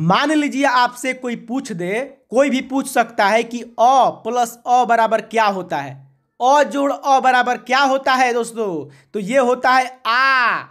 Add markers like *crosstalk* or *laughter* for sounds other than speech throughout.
मान लीजिए आपसे कोई पूछ दे, कोई भी पूछ सकता है कि अ प्लस अ बराबर क्या होता है? अ जोड़ अ बराबर क्या होता है दोस्तों? तो ये होता है आ।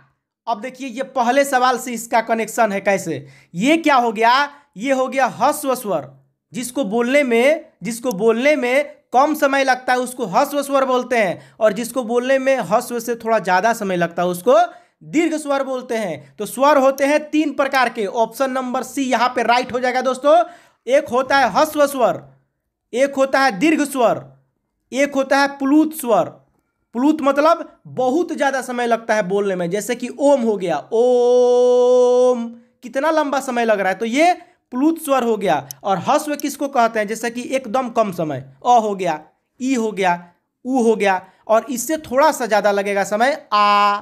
अब देखिए, ये पहले सवाल से इसका कनेक्शन है कैसे? ये क्या हो गया? ये हो गया हस्व स्वर जिसको बोलने में, जिसको बोलने में कम समय लगता है, उसको हस्व स्वर बोलते हैं। और जिसको बोलने में हस्व से थोड़ा ज़्यादा समय लगता है, उसको दीर्घ स्वर बोलते हैं। तो स्वर होते हैं तीन प्रकार के। ऑप्शन नंबर सी यहाँ पे राइट हो जाएगा दोस्तों। एक होता है हस्व स्वर, एक होता है दीर्घ स्वर, एक होता है प्लूत स्वर। प्लूत मतलब बहुत ज़्यादा समय लगता है बोलने में, जैसे कि ओम हो गया। ओम, कितना लंबा समय लग रहा है? तो ये प्लूत स्वर हो गया। और हस्व किसको कहते हैं? जैसे कि एकदम कम समय। अ हो गया, ई हो गया, उ हो गया। और इससे थोड़ा सा ज़्यादा लगेगा समय आ।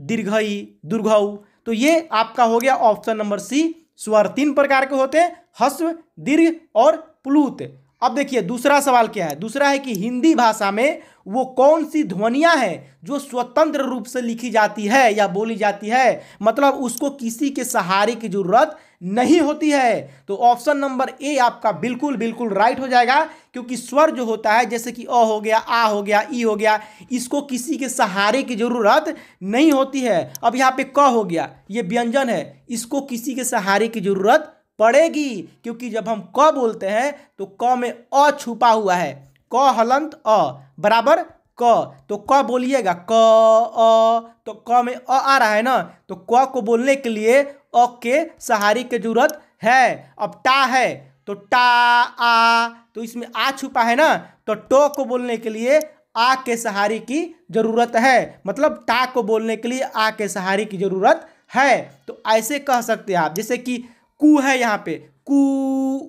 दीर्घई दुर्घऊ। तो ये आपका हो गया ऑप्शन नंबर सी स्वर तीन प्रकार के होते हैं, हस्व, दीर्घ और प्लूत। अब देखिए, दूसरा सवाल क्या है? दूसरा है कि हिंदी भाषा में वो कौन सी ध्वनियाँ हैं जो स्वतंत्र रूप से लिखी जाती है या बोली जाती है? मतलब उसको किसी के सहारे की ज़रूरत नहीं होती है। तो ऑप्शन नंबर ए आपका बिल्कुल बिल्कुल राइट हो जाएगा, क्योंकि स्वर जो होता है, जैसे कि अ हो गया, आ हो गया, ई हो गया, इसको किसी के सहारे की ज़रूरत नहीं होती है। अब यहाँ पे क हो गया, ये व्यंजन है, इसको किसी के सहारे की ज़रूरत पड़ेगी, क्योंकि जब हम क बोलते हैं तो क में अ छुपा हुआ है। क हलंत अ, बराबर क। तो क बोलिएगा, क, अ। तो क में अ आ रहा है ना? तो क को बोलने के लिए अ के सहारे की ज़रूरत है। अब टा है तो टा, आ तो इसमें आ छुपा है ना? तो टो को बोलने के लिए आ के सहारे की ज़रूरत है। मतलब टा को बोलने के लिए आ के सहारे की ज़रूरत है। तो ऐसे कह सकते हैं आप। जैसे कि कु है यहाँ पे। कु,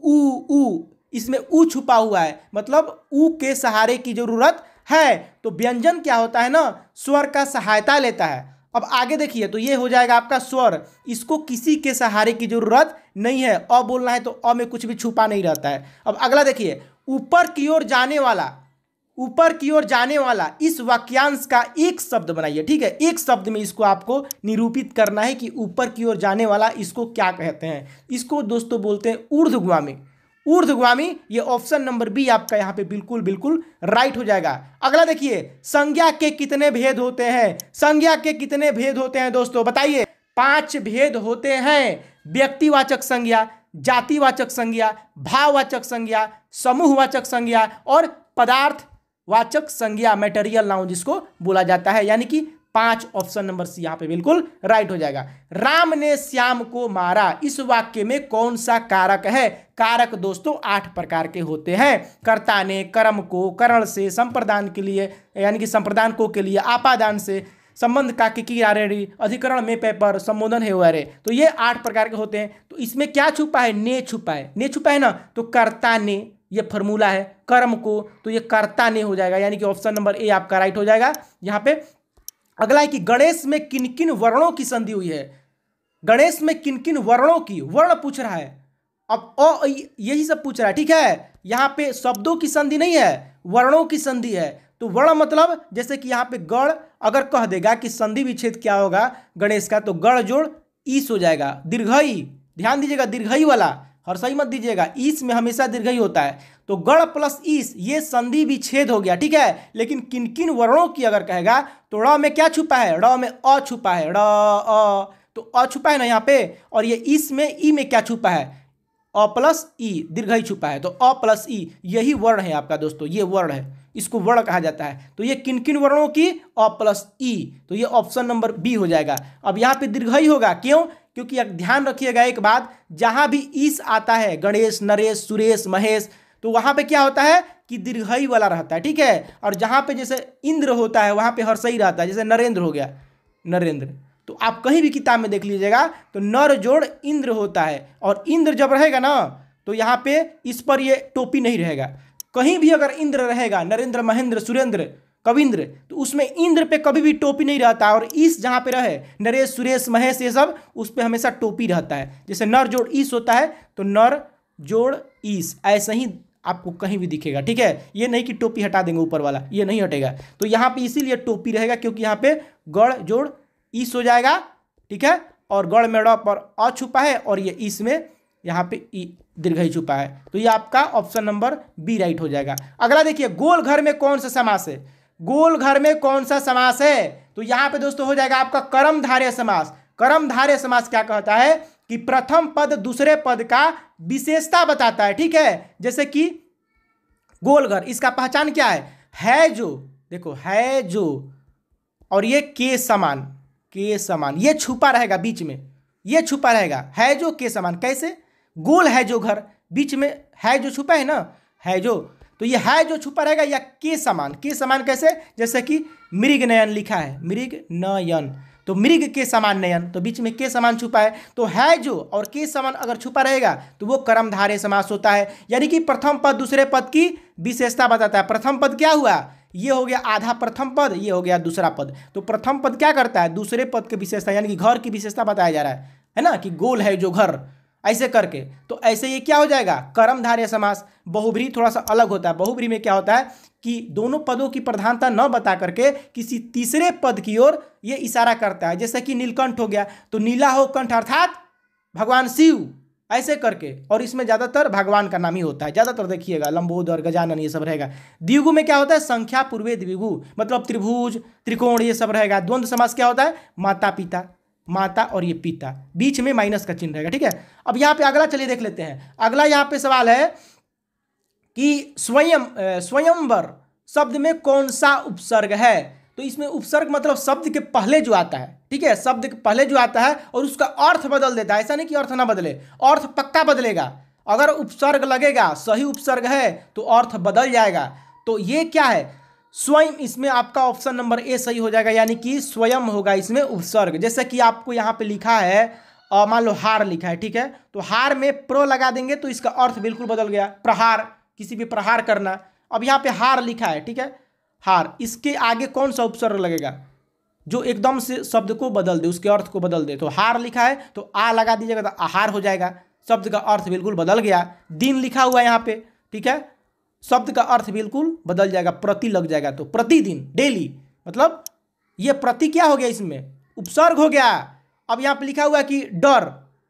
उ उ। इसमें उ छुपा हुआ है। मतलब उ के सहारे की ज़रूरत है। तो व्यंजन क्या होता है ना, स्वर का सहायता लेता है। अब आगे देखिए तो ये हो जाएगा आपका स्वर। इसको किसी के सहारे की ज़रूरत नहीं है। अ बोलना है तो अ में कुछ भी छुपा नहीं रहता है। अब अगला देखिए, ऊपर की ओर जाने वाला ऊपर की ओर जाने वाला इस वाक्यांश का एक शब्द बनाइए, ठीक है? एक शब्द में इसको आपको निरूपित करना है कि ऊपर की ओर जाने वाला इसको क्या कहते हैं। इसको दोस्तों बोलते हैं ऊर्ध्वगामी। ऊर्ध्वगामी, ये ऑप्शन नंबर बी आपका यहाँ पे बिल्कुल बिल्कुल राइट हो जाएगा। अगला देखिए, संज्ञा के कितने भेद होते हैं? संज्ञा के कितने भेद होते हैं दोस्तों? बताइए। पाँच भेद होते हैं। व्यक्तिवाचक संज्ञा, जातिवाचक संज्ञा, भाववाचक संज्ञा, समूहवाचक संज्ञा और पदार्थ वाचक संज्ञा मेटेरियल नाउन जिसको बोला जाता है, यानी कि पाँच ऑप्शन नंबर सी यहाँ पे बिल्कुल राइट हो जाएगा। राम ने श्याम को मारा। इस वाक्य में कौन सा कारक है? कारक दोस्तों आठ प्रकार के होते हैं। कर्ता ने कर्म को करण से, संप्रदान के लिए, यानी कि संप्रदान को के लिए, आपादान से, संबंध का की अधिकरण में पेपर, संबोधन है वारे तो ये आठ प्रकार के होते हैं। तो इसमें क्या छुपा है? ने छुपा है। ने छुपा है ना? तो कर्ता ने ये फॉर्मूला है, कर्म को तो ये कर्ता ने हो जाएगा, यानी कि ऑप्शन नंबर ए आपका राइट हो जाएगा। यहाँ पे अगला है कि गणेश में किन किन वर्णों की संधि हुई है? गणेश में किन किन वर्णों की वर्ण पूछ रहा है। अब अ यही सब पूछ रहा है, ठीक है? यहाँ पे शब्दों की संधि नहीं है, वर्णों की संधि है। तो वर्ण मतलब जैसे कि यहाँ पे गढ़, अगर कह देगा कि संधि विच्छेद क्या होगा गणेश का तो गढ़ जोड़ ईस हो जाएगा, दीर्घई, ध्यान दीजिएगा, दीर्घई वाला। हर्षई मत दीजिएगा, ईस में हमेशा दीर्घई होता है। तो गढ़ प्लस ईस, ये संधि विच्छेद हो गया, ठीक है? लेकिन किन किन वर्णों की अगर कहेगा तो ड़ में क्या छुपा है? ड़ में अ छुपा है, ड़, अ। तो अ छुपा है ना यहाँ पे? और ये ईस में, ई में क्या छुपा है? अ प्लस ई दीर्घ ही छुपा है। तो अ प्लस ई, यही वर्ण है आपका दोस्तों, ये वर्ण है, इसको वर्ण कहा जाता है। तो ये किन किन वर्णों की? अ प्लस ई। तो ये ऑप्शन नंबर बी हो जाएगा। अब यहाँ पे दीर्घई होगा, क्यों? क्योंकि ध्यान रखिएगा एक बात, जहाँ भी ईस आता है, गणेश, नरेश, सुरेश, महेश तो वहाँ पे क्या होता है कि दीर्घई वाला रहता है, ठीक है? और जहाँ पे जैसे इंद्र होता है, वहाँ पे हर्षई रहता है, जैसे नरेंद्र हो गया, नरेंद्र। तो आप कहीं भी किताब में देख लीजिएगा तो नर जोड़ इंद्र होता है, और इंद्र जब रहेगा ना तो यहाँ पे इस पर ये टोपी नहीं रहेगा। कहीं भी अगर इंद्र रहेगा, नरेंद्र, महेंद्र, सुरेंद्र कविंद्र तो उसमें इंद्र पे कभी भी टोपी नहीं रहता और ईस जहाँ पे रहे, नरेश, सुरेश, महेश, ये सब, उस पर हमेशा टोपी रहता है। जैसे नर, जोड़ ईस होता है तो नर, जोड़ ईस ऐसे ही आपको कहीं भी दिखेगा, ठीक है? ये नहीं कि टोपी हटा देंगे ऊपर वाला, ये नहीं हटेगा। तो यहाँ पे इसीलिए टोपी रहेगा क्योंकि यहाँ पे गढ़, जोड़ ईस हो जाएगा, ठीक है? और गढ़ में पर अ छुपा है और ये ईस में यहाँ पे ई दीर्घ ही छुपा है। तो ये आपका ऑप्शन नंबर बी राइट हो जाएगा। अगला देखिए, गोल घर में कौन सा समास है? गोल घर में कौन सा समास है? तो यहाँ पे दोस्तों हो जाएगा आपका कर्मधारय समास। कर्मधारय समास क्या कहता है? कि प्रथम पद दूसरे पद का विशेषता बताता है, ठीक है? जैसे कि गोल घर इसका पहचान क्या है? है जो, देखो, है जो, और ये के समान के समान, ये छुपा रहेगा बीच में, ये छुपा रहेगा। है जो, के समान, कैसे? गोल है जो घर, बीच में है जो छुपा है ना? है जो तो ये है जो छुपा रहेगा, या के समान के समान कैसे? जैसे कि मृग नयन लिखा है, मृग नयन। तो मृग के समान नयन तो बीच में के समान छुपा है। तो है जो, और के समान अगर छुपा रहेगा तो वो कर्मधारे समास होता है। यानी कि प्रथम पद दूसरे पद की विशेषता बताता है। प्रथम पद क्या हुआ? ये हो गया आधा प्रथम पद, ये हो गया दूसरा पद। तो प्रथम पद क्या करता है? दूसरे पद की विशेषता, यानी कि घर की विशेषता बताया जा रहा है। है ना? कि गोल है जो घर। ऐसे करके। तो ऐसे ये क्या हो जाएगा? कर्मधारय समास। बहुब्री थोड़ा सा अलग होता है। बहुब्री में क्या होता है कि दोनों पदों की प्रधानता न बता करके किसी तीसरे पद की ओर ये इशारा करता है। जैसे कि नीलकंठ हो गया तो नीला हो कंठ अर्थात भगवान शिव। ऐसे करके। और इसमें ज़्यादातर भगवान का नाम ही होता है। ज़्यादातर देखिएगा, लंबोदर, गजानन, ये सब रहेगा। द्विगु में क्या होता है? संख्या पूर्वे द्विगु। मतलब त्रिभुज, त्रिकोण, ये सब रहेगा। द्वंद्व समास क्या होता है? माता पिता माता और ये पिता, बीच में माइनस का चिन्ह रहेगा, ठीक है? अब यहाँ पे अगला, चलिए देख लेते हैं। अगला यहाँ पे सवाल है कि स्वयं स्वयंवर शब्द में कौन सा उपसर्ग है? तो इसमें उपसर्ग मतलब शब्द के पहले जो आता है, ठीक है? शब्द के पहले जो आता है और उसका अर्थ बदल देता है। ऐसा नहीं कि अर्थ ना बदले, अर्थ पक्का बदलेगा। अगर उपसर्ग लगेगा, सही उपसर्ग है तो अर्थ बदल जाएगा। तो ये क्या है? स्वयं इसमें आपका ऑप्शन नंबर ए सही हो जाएगा, यानी कि स्वयं होगा इसमें उपसर्ग। जैसे कि आपको यहाँ पे लिखा है मान लो हार लिखा है, ठीक है? तो हार में प्रो लगा देंगे तो इसका अर्थ बिल्कुल बदल गया। प्रहार, किसी भी प्रहार करना। अब यहाँ पे हार लिखा है, ठीक है? हार, इसके आगे कौन सा उपसर्ग लगेगा? जो एकदम से शब्द को बदल दे, उसके अर्थ को बदल दे। तो हार लिखा है तो आ लगा दीजिएगा तो आहार हो जाएगा। शब्द का अर्थ बिल्कुल बदल गया। दिन लिखा हुआ है यहाँ पे, ठीक है? शब्द का अर्थ बिल्कुल बदल जाएगा, प्रति लग जाएगा। तो प्रतिदिन, डेली मतलब ये प्रति क्या हो गया इसमें? उपसर्ग हो गया। अब यहाँ पे लिखा हुआ है कि डर,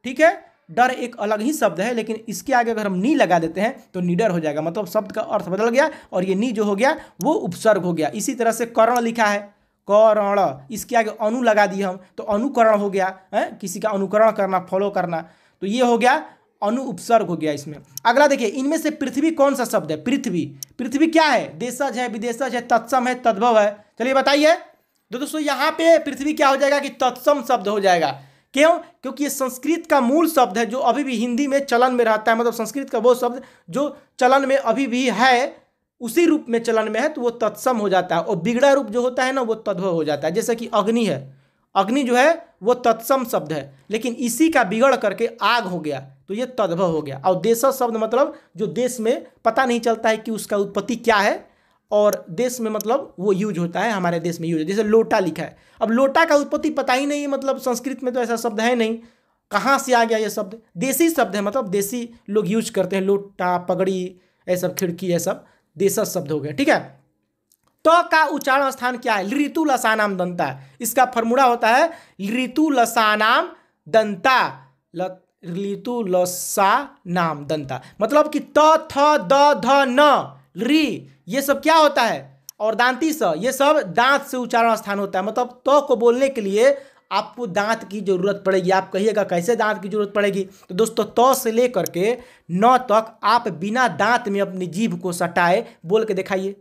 ठीक है? डर एक अलग ही शब्द है, लेकिन इसके आगे अगर हम नी लगा देते हैं तो निडर हो जाएगा। मतलब शब्द का अर्थ बदल गया और ये नी जो हो गया, वो उपसर्ग हो गया। इसी तरह से कर्ण लिखा है। कर्ण, इसके आगे अनु लगा दिए हम तो अनुकरण हो गया, है? किसी का अनुकरण करना फॉलो करना। तो ये हो गया अनु उपसर्ग हो गया इसमें। अगला देखिए, इनमें से पृथ्वी कौन सा शब्द है? पृथ्वी। पृथ्वी क्या है? देशज है, विदेशज है, तत्सम है, तद्भव है। चलिए बताइए। तो दोस्तों, यहाँ पे पृथ्वी क्या हो जाएगा कि तत्सम शब्द हो जाएगा। क्यों? क्योंकि ये संस्कृत का मूल शब्द है जो अभी भी हिंदी में चलन में रहता है। मतलब संस्कृत का वो शब्द जो चलन में अभी भी है, उसी रूप में चलन में है तो वो तत्सम हो जाता है। और बिगड़ा रूप जो होता है ना, वो तद्भव हो जाता है। जैसे कि अग्नि है। अग्नि जो है, वो तत्सम शब्द है। लेकिन इसी का बिगड़ करके आग हो गया तो ये तद्भव हो गया। और देश शब्द मतलब जो देश में पता नहीं चलता है कि उसका उत्पत्ति क्या है, और देश में मतलब वो यूज़ होता है, हमारे देश में यूज़ जैसे लोटा लिखा है। अब लोटा का उत्पत्ति पता ही नहीं है मतलब संस्कृत में तो ऐसा शब्द है नहीं। कहाँ से आ गया ये शब्द? देसी शब्द है मतलब देसी लोग यूज़ करते हैं, लोटा, पगड़ी ये सब, खिड़की ये सब, देशज शब्द हो गया, ठीक है? तो का उच्चारण स्थान क्या है? ऋतु लसानाम दंता इसका फॉर्मूला होता है ऋतु लसानाम दंता। ऋतु लसा नाम दंता। मतलब कि त, थ, द, ध, न, री, ये सब क्या होता है? और दांती स, ये सब दांत से उच्चारण स्थान होता है। मतलब तो को बोलने के लिए आपको दांत की ज़रूरत पड़ेगी। आप कहिएगा, कैसे दांत की ज़रूरत पड़ेगी? तो दोस्तों तो से लेकर के न तक आप बिना दांत में अपनी जीभ को सटाए, बोल के दिखाइए।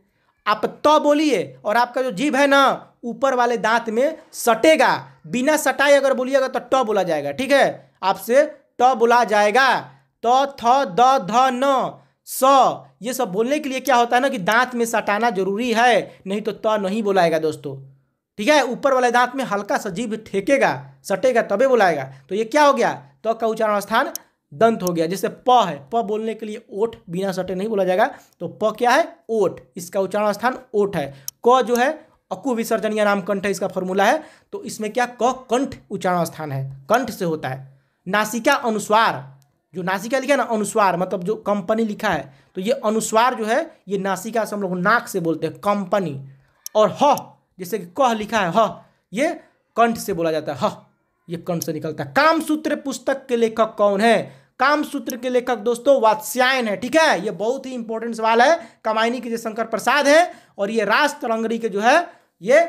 आप तो बोलिए, और आपका जो जीभ है ना, ऊपर वाले दांत में सटेगा। बिना सटाए अगर बोलिएगा तो ट बोला जाएगा, ठीक है? आपसे ट बोला जाएगा। तो थ, द, ध, न, स, ये सब बोलने के लिए क्या होता है ना कि दांत में सटाना ज़रूरी है, नहीं तो त नहीं बोलाएगा दोस्तों। ठीक है? ऊपर वाले दांत में हल्का सा जीभ ठेकेगा, सटेगा, तबे बुलाएगा। तो ये क्या हो गया? तो का उच्चारण स्थान दंत हो गया जैसे प है। प बोलने के लिए ओठ बिना सटे नहीं बोला जाएगा। तो प क्या है? ओठ। इसका उच्चारण स्थान ओठ है। क जो है अकु विसर्जन या नाम कंठ है, इसका फॉर्मूला है। तो इसमें क्या? क कंठ उच्चारण स्थान है। कंठ से होता है। नासिका अनुस्वार। जो नासिका लिखा है ना, अनुस्वार मतलब जो कंपनी लिखा है तो ये अनुस्वार जो है, ये नासिका से हम लोग नाक से बोलते हैं, कंपनी। और ह, जैसे कि कह लिखा है, ह, ये कंठ से बोला जाता है, ह। ये कंठ से निकलता है। कामसूत्र पुस्तक के लेखक कौन है? काम सूत्र के लेखक दोस्तों, वात्स्यायन है, ठीक है? ये बहुत ही इंपॉर्टेंट सवाल है। कमायनी के जो शंकर प्रसाद है और ये राज तरंगरी के जो है, ये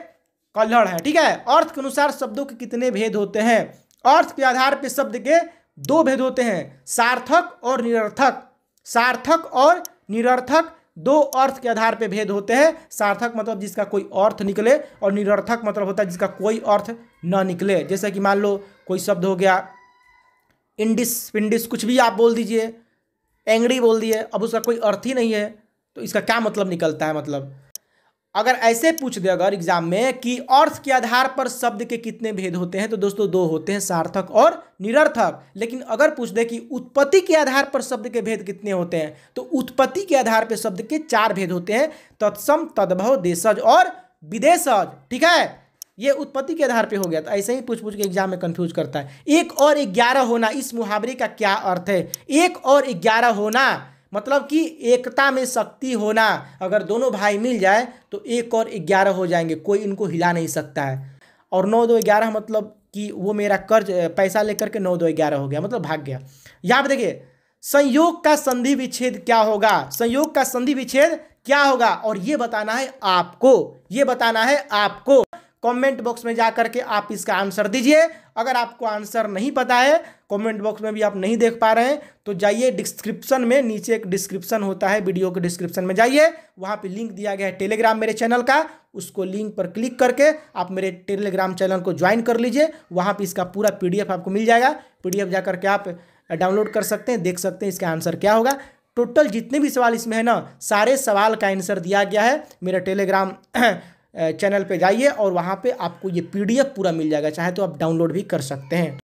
कल्हड़ है, ठीक है? अर्थ के अनुसार शब्दों के कितने भेद होते हैं? अर्थ के आधार पर शब्द के दो भेद होते हैं, सार्थक और निरर्थक। सार्थक और निरर्थक दो अर्थ के आधार पर भेद होते हैं। सार्थक मतलब जिसका कोई अर्थ निकले और निरर्थक मतलब होता है जिसका कोई अर्थ न निकले। जैसे कि मान लो कोई शब्द हो गया, इंडिस पिंडिस कुछ भी आप बोल दीजिए एंगड़ी बोल दिए, अब उसका कोई अर्थ ही नहीं है तो इसका क्या मतलब निकलता है मतलब? अगर ऐसे पूछ दे अगर एग्ज़ाम में कि अर्थ के आधार पर शब्द के कितने भेद होते हैं तो दोस्तों दो होते हैं, सार्थक और निरर्थक। लेकिन अगर पूछ दे कि उत्पत्ति के आधार पर शब्द के भेद कितने होते हैं तो उत्पत्ति के आधार पर शब्द के चार भेद होते हैं, तत्सम, तद्भव, देशज और विदेशज। ठीक है? ये उत्पत्ति के आधार पे हो गया तो ऐसे ही पूछ पूछ के एग्ज़ाम में कंफ्यूज करता है। एक और ग्यारह होना, इस मुहावरे का क्या अर्थ है? एक और ग्यारह होना मतलब कि एकता में शक्ति होना, अगर दोनों भाई मिल जाए तो एक और ग्यारह हो जाएँगे, कोई इनको हिला नहीं सकता है। और नौ दो ग्यारह मतलब कि वो मेरा कर्ज पैसा लेकर के नौ दो ग्यारह हो गया मतलब भाग गया। यहाँ पे देखिए संयोग का संधि विच्छेद क्या होगा? संयोग का संधि विच्छेद क्या होगा? और ये बताना है आपको, ये बताना है आपको। कमेंट बॉक्स में जा करके आप इसका आंसर दीजिए। अगर आपको आंसर नहीं पता है, कमेंट बॉक्स में भी आप नहीं देख पा रहे हैं तो जाइए डिस्क्रिप्शन में, नीचे एक डिस्क्रिप्शन होता है, वीडियो के डिस्क्रिप्शन में जाइए। वहाँ पे लिंक दिया गया है टेलीग्राम मेरे चैनल का, उसको लिंक पर क्लिक करके आप मेरे टेलीग्राम चैनल को ज्वाइन कर लीजिए। वहाँ पर इसका पूरा पीडीएफ आपको मिल जाएगा। पी जा करके आप डाउनलोड कर सकते हैं, देख सकते हैं इसका आंसर क्या होगा। टोटल जितने भी सवाल इसमें है ना, सारे सवाल का आंसर दिया गया है मेरा टेलीग्राम *clears throat* चैनल पे जाइए और वहाँ पे आपको ये पीडीएफ पूरा मिल जाएगा। चाहे तो आप डाउनलोड भी कर सकते हैं।